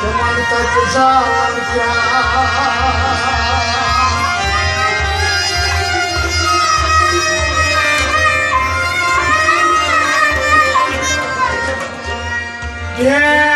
teman takut saja. Yeah!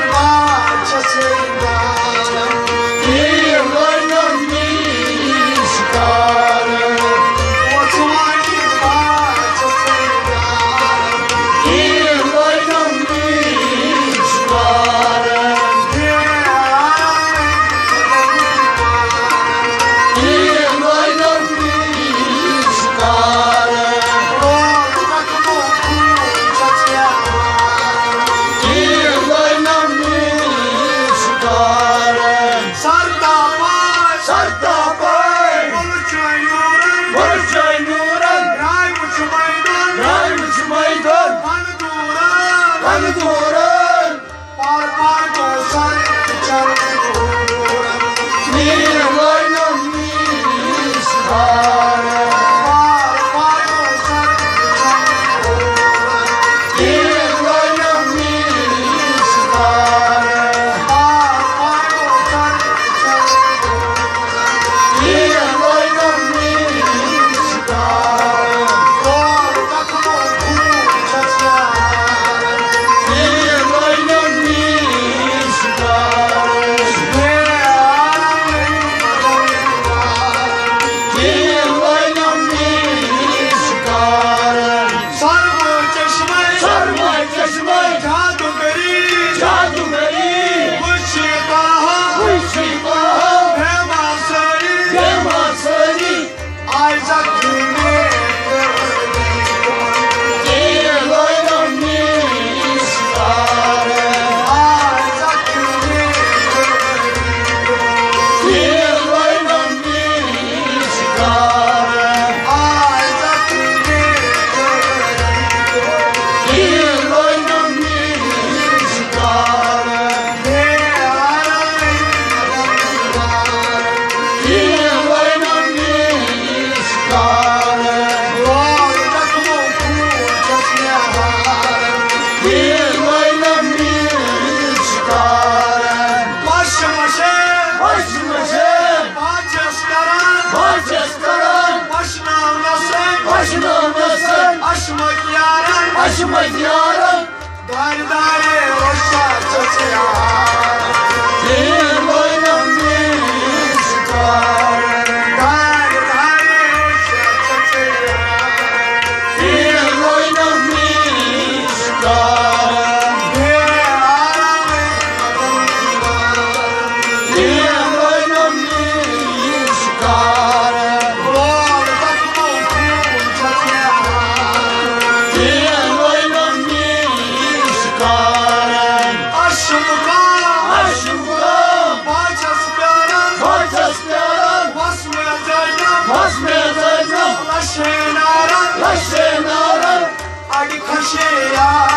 başıma yaram Derdane say R